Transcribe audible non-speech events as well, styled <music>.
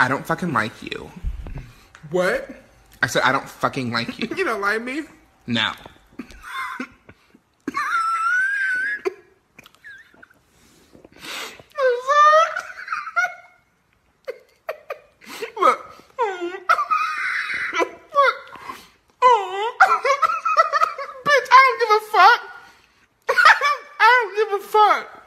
I don't fucking like you. What? I said, I don't fucking like you. <laughs> you don't like me? No. fuck. <laughs>